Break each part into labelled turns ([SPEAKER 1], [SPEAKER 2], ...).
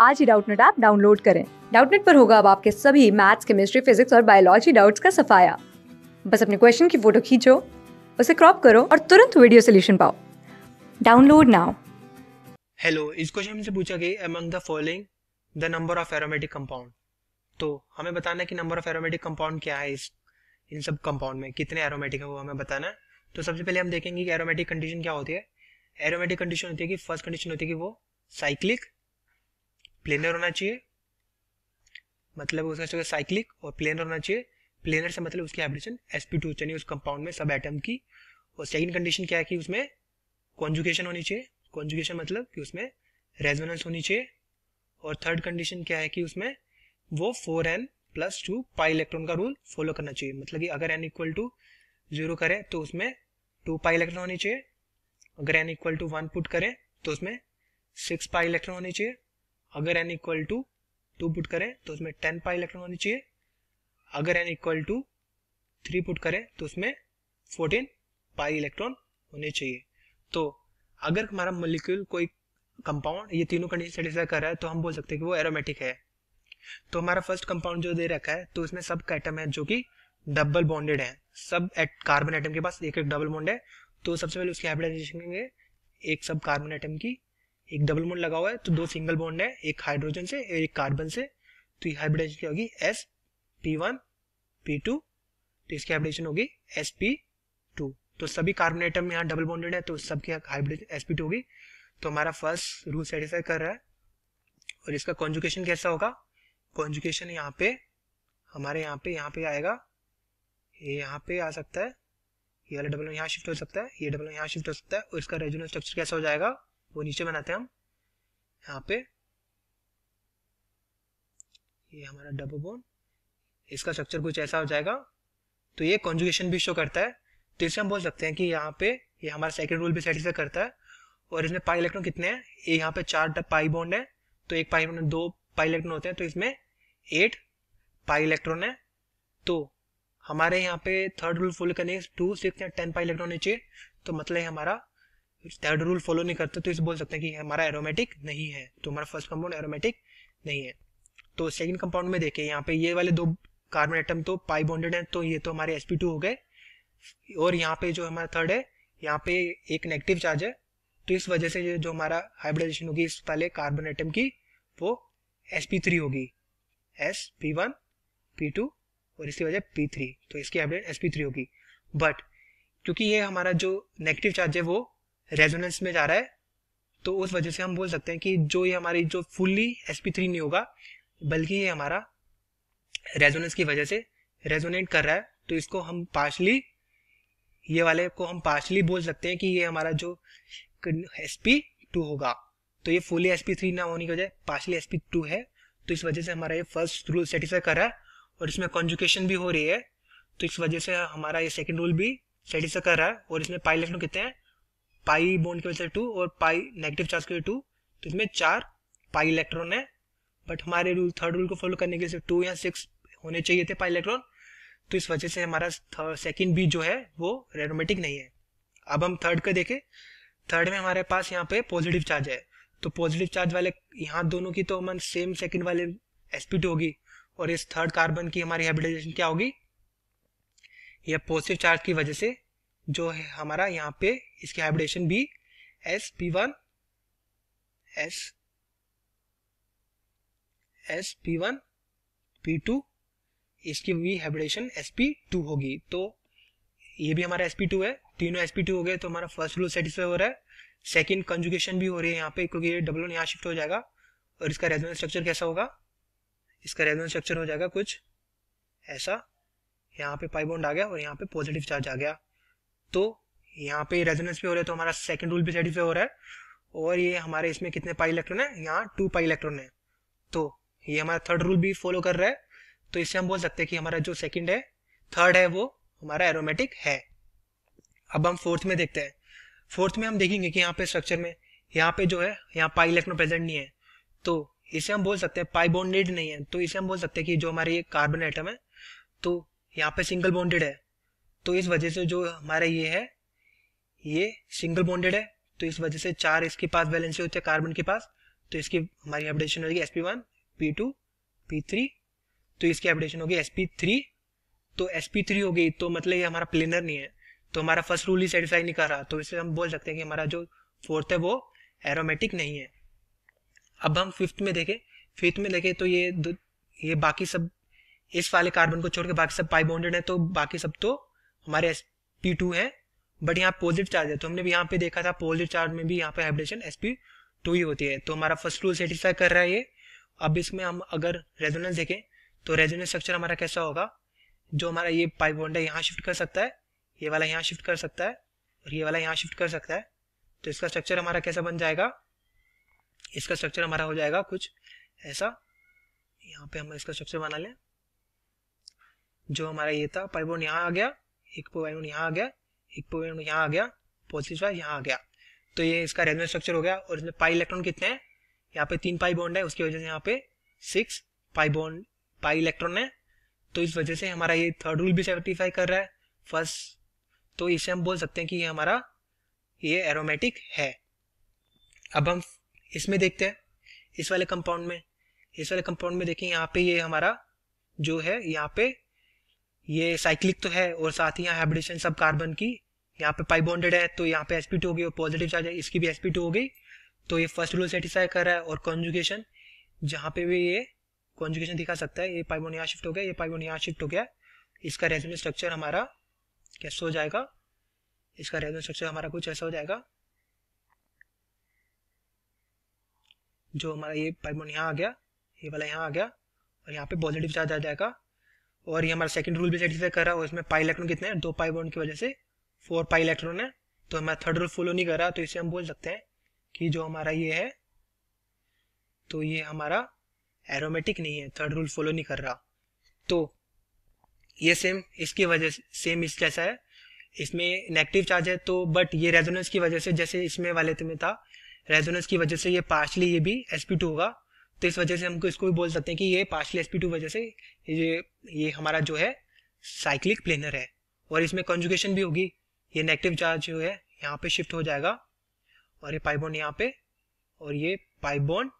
[SPEAKER 1] आज ही Doubtnut app download करें। डाउटनेट पर होगा अब आपके सभी मैथ्स, केमिस्ट्री, फिजिक्स और बायोलॉजी डाउट्स का सफाया। बस अपने क्वेश्चन की फ़ोटो खींचो, उसे क्रॉप करो और तुरंत वीडियो सोल्यूशन पाओ। Download now.
[SPEAKER 2] हेलो इस क्वेश्चन में से पूछा गया among the following the number of aromatic compound तो हमें बताना कि नंबर ऑफ़ एरोमेटिक कंपाउंड क्या है इस, इन सब कंपाउंड में, कितने एरोमेटिक है वो हमें बताना है। तो सबसे पहले हम देखेंगे कि एरोमेटिक कंडीशन क्या होती है। एरोमेटिक कंडीशन होती है कि फ़र्स्ट कंडीशन होती है कि वो साइक्लिक प्लेनर होना चाहिए। मतलब उसका साइक्लिक और प्लेनर होना चाहिए। प्लेनर से मतलब उसकी हाइब्रिडेशन sp2 टू यानी उस कंपाउंड में सब एटम की। और सेकंड कंडीशन क्या है कि उसमें कॉन्जुगेशन होनी चाहिए। कॉन्जुगेशन मतलब कि उसमें रेजोनेंस होनी चाहिए। और थर्ड कंडीशन क्या है कि उसमें वो four n plus two pi electron का रूल फॉलो करना चाहिए। मतलब कि अगर एन इक्वल टू ज़ीरो करें तो उसमें टू पाई इलेक्ट्रॉन होनी चाहिए। अगर n equal to one put करें तो उसमें सिक्स पाई इलेक्ट्रॉन होनी चाहिए। अगर n equal to two put करें तो उसमें टेन पाई इलेक्ट्रॉन होनी चाहिए। अगर n equal to three put करें तो उसमें फोर्टीन पाई इलेक्ट्रॉन होने चाहिए। तो अगर हमारा मोलिक्यूल कोई कंपाउंड ये तीनों कंडीशन सेटिस्फाई कर रहा है तो हम बोल सकते हैं कि वो एरोमेटिक है। तो हमारा फ़र्स्ट कंपाउंड जो दे रखा है तो उसमें सब एटम है जो कि डबल बॉन्डेड है। सब एट कार्बन एटम के पास एक एक डबल बॉन्ड है। तो सबसे पहले उसकी हाइब्रिडाइजेशन एक सब कार्बन एटम की एक डबल बॉन्ड लगा हुआ है तो दो सिंगल बॉन्ड है, एक हाइड्रोजन से, एक कार्बन से। तो ये हाइब्रिडेशन क्या होगी? S p one p two तो इसकी हाइब्रिडेशन होगी एस पी टू तो सभी कार्बन एटम यहाँ डबल बॉन्डेड है तो सबकी हाइब्रिडेशन एस पी टू होगी। तो हमारा फ़र्स्ट रूल सेटिस्फाई कर रहा है। और इसका कॉन्जुकेशन कैसा होगा? कॉन्जुकेशन यहाँ पे, हमारे यहाँ पे यहाँ पे आएगा। ये यहाँ पे आ सकता है। ये वाला डबल यहाँ शिफ्ट हो सकता है, ये डबल यहाँ शिफ्ट हो सकता है। और इसका रेजुनल स्ट्रक्चर कैसा हो जाएगा? वो नीचे बनाते हैं हम। यहाँ पे ये हमारा डबल बोन इसका स्ट्रक्चर कुछ ऐसा हो जाएगा। तो ये कॉन्जुगेशन भी शो करता है। तो इसे हम बोल सकते हैं कि यहाँ पे ये हमारा सेकंड रूल भी सेटिस्फाई करता है। और इसमें पाई इलेक्ट्रॉन कितने हैं? ये यहाँ पे चार पाई बॉन्ड है। तो एक पाई बॉन्ड दो पाई इलेक्ट्रॉन होते हैं। तो इसमें एट पाई इलेक्ट्रॉन है। तो हमारे यहाँ पे थर्ड रूल फॉलो करने टू सिक्स या टेन पाई इलेक्ट्रॉन चाहिए। तो मतलब हमारा थर्ड रूल फॉलो नहीं करते तो इसे बोल सकते हैं कि हमारा एरोमेटिक नहीं है। तो हमारा फ़र्स्ट कंपाउंड एरोमेटिक नहीं है। तो सेकंड कंपाउंड में देखें, यहाँ पे ये वाले दो कार्बन आइटम तो पाई बॉन्डेड है तो ये तो हमारे sp2 हो गए। और यहाँ पे जो हमारा थर्ड है, यहाँ पे एक नेगेटिव चार्ज है। तो इस वजह से जो हमारा हाइब्रिडाइजेशन होगी, इस वाले कार्बन एटम की, वो sp3 होगी। S p1 p2 और इसकी वजह पी थ्री तो इसकी हाइब्रिड sp3 होगी। बट क्योंकि ये हमारा जो नेगेटिव चार्ज है, वो रेजोनेंस में जा रहा है तो उस वजह से हम बोल सकते हैं कि जो ये हमारी, जो फुल्ली sp3 नहीं होगा, बल्कि ये हमारा रेजोनेंस की वजह से रेजोनेट कर रहा है तो इसको हम पार्शली ये वाले को हम पार्शली बोल सकते हैं कि ये हमारा जो sp2 होगा। तो ये फुली sp3 ना होने की वजह पार्शली sp2 है तो इस वजह से हमारा ये फ़र्स्ट रूल सेटिस्फाई कर रहा है, और इसमें कॉन्जुकेशन भी हो रही है तो इस वजह से हमारा ये सेकेंड रूल भी सेटिस्फाई कर रहा है, और इसमें पाइलेट कितने हैं? पाई बॉन्ड की वजह से टू और पाई नेगेटिव चार्ज की वजह टू तो इसमें चार पाई इलेक्ट्रॉन है। बट हमारे रूल थर्ड रूल को फॉलो करने के लिए टू या सिक्स होने चाहिए थे पाई इलेक्ट्रॉन तो इस वजह से हमारा सेकेंड बी जो है, वो रेडोमेटिक नहीं है। अब हम थर्ड का देखें। थर्ड में हमारे पास यहाँ पे पॉजिटिव चार्ज है। तो पॉजिटिव चार्ज वाले, यहाँ दोनों की तो हम सेम सेकेंड वाले एसपी होगी। और इस थर्ड कार्बन की हमारी हाइब्रिडाइजेशन क्या होगी? यह पॉजिटिव चार्ज की वजह से जो है हमारा यहाँ पे इसकी हाइब्रिडेशन भी s p one s s p one p two इसकी भी हाइब्रिडेशन एस पी टू होगी। तो ये भी हमारा एस पी टू है। तीनों एस पी टू हो गए तो हमारा फ़र्स्ट रूल सेटिस्फाई हो रहा है। सेकंड कंजुगेशन भी हो रही है यहाँ पे, क्योंकि ये डबल यहाँ शिफ्ट हो जाएगा, और इसका रेजोनेंस स्ट्रक्चर कैसा होगा? इसका रेजोनेंस स्ट्रक्चर हो जाएगा कुछ ऐसा। यहाँ पे पाई बॉन्ड आ गया, और यहाँ पे पॉजिटिव चार्ज आ गया। तो यहाँ पे रेजोनेंस भी हो रहा है तो हमारा सेकंड रूल भी सेटिस्फाई हो रहा है। और ये हमारे इसमें कितने पाई इलेक्ट्रॉन है? यहाँ टू पाई इलेक्ट्रॉन है। तो ये हमारा थर्ड रूल भी फॉलो कर रहा है। तो इससे हम बोल सकते हैं कि हमारा जो सेकंड है थर्ड है वो हमारा एरोमेटिक है। अब हम फोर्थ में देखते हैं। फोर्थ में हम देखेंगे कि यहाँ पे स्ट्रक्चर में यहाँ पे जो है, यहाँ पाई इलेक्ट्रॉन प्रेजेंट नहीं है। तो इसे हम बोल सकते हैं पाई बॉन्डेड नहीं है। तो इसे हम बोल सकते हैं कि जो हमारे ये कार्बन आइटम है तो यहाँ पे सिंगल बॉन्डेड है। तो इस वजह से जो हमारा ये है, ये सिंगल बॉन्डेड है। तो इस वजह से चार इसके पास वैलेंसी होती है कार्बन के पास। तो इसकी हमारी हाइब्रिडेशन होगी s p one p two p three तो इसकी हाइब्रिडेशन होगी एस पी थ्री तो एस पी थ्री हो गई तो मतलब ये हमारा प्लेनर नहीं है। तो हमारा फ़र्स्ट रूल ही सेटिस्फाई नहीं कर रहा। तो इससे हम बोल सकते हैं कि हमारा जो फोर्थ है, वो एरोमेटिक नहीं है। अब हम फिफ्थ में देखें। फिफ्थ में देखें तो ये ये बाकी सब, इस वाले कार्बन को छोड़ के बाकी सब पाई बॉन्डेड है तो बाकी सब तो हमारे एस पी टू है बट यहाँ पॉजिटिव चार्ज है। तो हमने भी यहाँ पे देखा था पॉजिटिव चार्ज में भी यहाँ पे हाइब्रेशन एस पी टू ही होती है। तो हमारा फ़र्स्ट रूल सेटिस्फाई कर रहा है ये। अब इसमें हम अगर रेजोनेंस देखें तो रेजोनेंस स्ट्रक्चर हमारा कैसा होगा? जो हमारा ये पाइप बॉन्ड है, यहाँ शिफ्ट कर सकता है, ये वाला यहाँ शिफ्ट कर सकता है, और ये वाला यहाँ शिफ्ट कर सकता है। तो इसका स्ट्रक्चर हमारा कैसा बन जाएगा? इसका स्ट्रक्चर हमारा हो जाएगा कुछ ऐसा। यहाँ पे हम इसका स्ट्रक्चर बना लें। जो हमारा ये था पाइबोन यहाँ आ गया। एक पाइबोन यहाँ आ गया, एक पाइबोन यहाँ आ गया पॉजिटिव चार्ज यहाँ आ गया। तो ये इसका रेजोनेंस स्ट्रक्चर हो गया और इसमें पाई इलेक्ट्रॉन कितने हैं? यहाँ पे तीन पाई बॉन्ड है, उसकी वजह से यहाँ पे six pi bond pi electron है। तो इस वजह से हमारा ये थर्ड रूल भी सेटिफाई कर रहा है। फ़र्स्ट तो इसे हम बोल सकते हैं कि ये हमारा, ये एरोमेटिक है। अब हम इसमें देखते हैं, इस वाले कंपाउंड में, इस वाले कंपाउंड में देखें यहाँ पे ये हमारा जो है, यहाँ पे ये साइक्लिक तो है और साथ ही यहाँ हाइब्रिडेशन सब कार्बन की। यहाँ पे पाई बॉन्डेड है तो यहाँ पे sp2 हो गई और पॉजिटिव चार्ज है, इसकी भी एसपी टू हो गई। तो ये फ़र्स्ट रूल सेटिस्फाई कर रहा है और कॉन्जुगेशन जहाँ पे भी ये कॉन्जुगेशन दिखा सकता है, ये पाइबोन यहाँ शिफ्ट हो गया, ये पाइबोन यहाँ शिफ्ट हो गया। इसका रेजोनेंस स्ट्रक्चर हमारा कैसे हो जाएगा? इसका रेजोनेंस स्ट्रक्चर हमारा कुछ ऐसा हो जाएगा, जो हमारा ये पाइबोन यहाँ आ गया, ये वाला यहाँ आ गया, और यहाँ पे पॉजिटिव चार्ज आ जाएगा। और ये हमारा सेकंड रूल भी सेटिस्फाई कर रहा है इसमें पाई इलेक्ट्रॉन कितने हैं? दो पाई बॉन्ड की वजह से फोर पाई इलेक्ट्रॉन है। तो हमारा थर्ड रूल फॉलो नहीं कर रहा तो इसे हम बोल सकते हैं कि जो हमारा ये है तो ये हमारा एरोमेटिक नहीं है। थर्ड रूल फॉलो नहीं कर रहा। तो ये सेम इसकी वजह से सेम इस जैसा है। इसमें नेगेटिव चार्ज है तो बट ये रेजोनेंस की वजह से, जैसे इसमें वाले में था रेजोनेंस की वजह से ये पार्शली ये भी sp2 होगा। तो इस वजह से हमको इसको भी बोल सकते हैं कि ये पार्शली sp2 वजह से ये ये हमारा जो है साइक्लिक प्लेनर है। और इसमें कंजुगेशन भी होगी। ये नेगेटिव चार्ज जो है, यहाँ पे शिफ्ट हो जाएगा। और ये पाइबोन यहाँ पे, और ये पाइबोन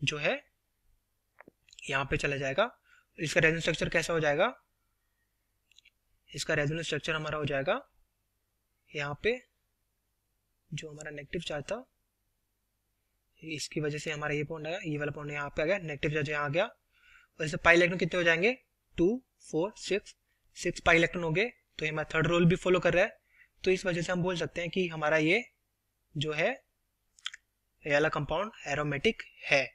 [SPEAKER 2] जो है, यहाँ पे चला जाएगा। इसका रेजोनेंस स्ट्रक्चर कैसा हो जाएगा? इसका रेजोनेंस स्ट्रक्चर हमारा हो जाएगा यहाँ पे, जो हमारा नेगेटिव चार्ज था इसकी वजह से हमारा ये पॉइंट आया ये वाला पॉइंट यहाँ पे आ गया नेगेटिव चार्ज यहाँ आ गया और इससे पाई इलेक्ट्रॉन कितने हो जाएँगे? Two four six six pi electron हो गए तो ये हमारा थर्ड रोल भी फॉलो कर रहा है। तो इस वजह से हम बोल सकते हैं कि हमारा ये जो है, ये वाला कंपाउंड एरोमेटिक है।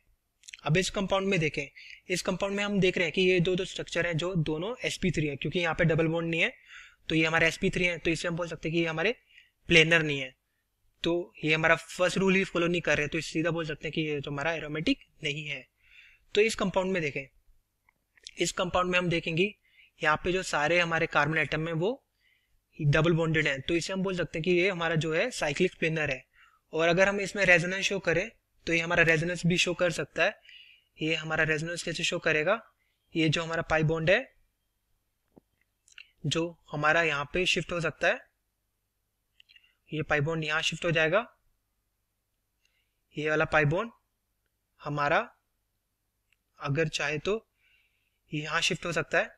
[SPEAKER 2] अब इस कंपाउंड में देखें, इस कंपाउंड में हम देख रहे हैं कि ये दो दो स्ट्रक्चर हैं जो दोनों sp3 है, क्योंकि यहाँ पे डबल बॉन्ड नहीं है तो ये हमारे sp3 है तो इससे हम बोल सकते हैं कि ये हमारे प्लेनर नहीं है। तो ये हमारा फ़र्स्ट रूल ही फॉलो नहीं कर रहे तो सीधा बोल सकते हैं कि ये जो हमारा एरोमेटिक नहीं है। तो इस कंपाउंड में देखें, इस कंपाउंड में हम देखेंगे, यहाँ पे जो सारे हमारे कार्बन आइटम है वो डबल बॉन्डेड है। तो इसे हम बोल सकते हैं कि ये हमारा जो है साइक्लिक प्लेनर है। और अगर हम इसमें रेजोनेंस शो करें तो ये हमारा रेजोनेंस भी शो कर सकता है। ये हमारा रेजोनेंस कैसे शो करेगा? ये जो हमारा पाई बॉन्ड है, जो हमारा यहाँ पे शिफ्ट हो सकता है। ये पाई बॉन्ड यहाँ शिफ्ट हो जाएगा। ये वाला पाई बॉन्ड हमारा अगर चाहे तो यहाँ शिफ्ट हो सकता है।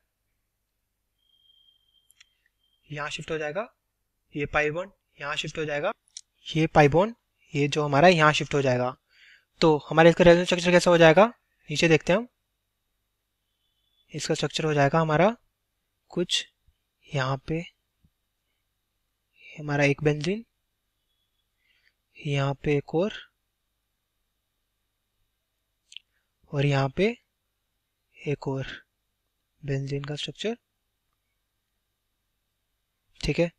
[SPEAKER 2] यहाँ शिफ्ट हो जाएगा। ये पाई बॉन्ड यहाँ शिफ्ट हो जाएगा। ये पाई बॉन्ड ये जो हमारा यहाँ शिफ्ट हो जाएगा। तो हमारे इसका रेजोनेंस स्ट्रक्चर कैसा हो जाएगा? नीचे देखते हैं हम। इसका स्ट्रक्चर हो जाएगा हमारा कुछ यहाँ पे हमारा एक बेंजीन। यहाँ पे एक और। और यहाँ पे एक और बेंजीन का स्ट्रक्चर ठीक है?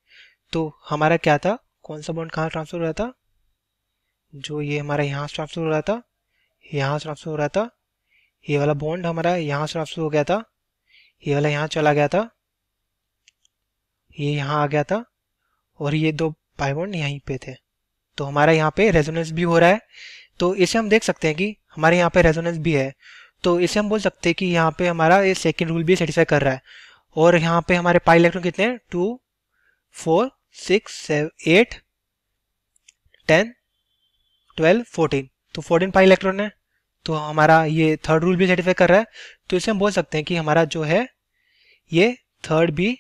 [SPEAKER 2] तो हमारा क्या था? कौन सा बॉन्ड कहाँ ट्रांसफ़र हो रहा था? जो ये हमारा यहाँ से ट्रांसफ़र हो रहा था, यहाँ ट्रांसफ़र हो रहा था। ये वाला बॉन्ड हमारा यहाँ ट्रांसफ़र हो गया था। ये वाला यहाँ चला गया था। ये यहाँ आ गया था। और ये दो बॉन्ड यहीं पे थे। तो हमारा यहाँ पे रेजोनेंस भी हो रहा है। तो इसे हम देख सकते हैं कि हमारे यहाँ पे रेजोनेंस भी है। तो इसे हम बोल सकते हैं कि यहाँ पे हमारा ये सेकेंड रूल भी सेटिस्फाई कर रहा है। और यहाँ पे हमारे पाई इलेक्ट्रॉन कितने हैं? Two four six seven eight ten twelve fourteen तो फोर्टीन पाई इलेक्ट्रॉन है। तो हमारा ये थर्ड रूल भी सेटिस्फाई कर रहा है। तो इसे हम बोल सकते हैं कि हमारा जो है, ये थर्ड भी,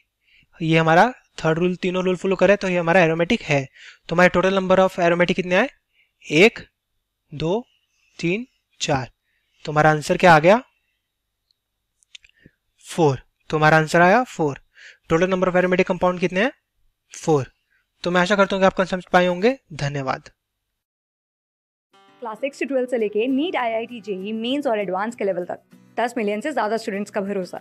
[SPEAKER 2] ये हमारा थर्ड रूल तीनों रूल फॉलो करे तो ये हमारा एरोमेटिक है। तो हमारे टोटल नंबर ऑफ़ एरोमेटिक कितने आए? एक, दो, तीन, चार। तो हमारा आंसर क्या आ गया? फोर। तो हमारा आंसर आया four. Total number of aromatic compound कितने हैं? फोर। तो मैं आशा करता हूँ कि आप समझ पाए होंगे। धन्यवाद।
[SPEAKER 1] क्लास सिक्स से ट्वेल्थ से लेके NEET I I T JEE और एडवांस के लेवल तक। दस मिलियन से ज़्यादा स्टूडेंट्स का भरोसा।